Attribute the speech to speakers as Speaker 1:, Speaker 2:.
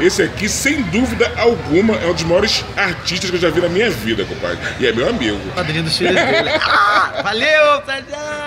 Speaker 1: esse aqui, sem dúvida alguma, é um dos maiores artistas que eu já vi na minha vida, compadre. E é meu amigo.
Speaker 2: Padrinho dos filhos dele. Ah, valeu, Sérgio!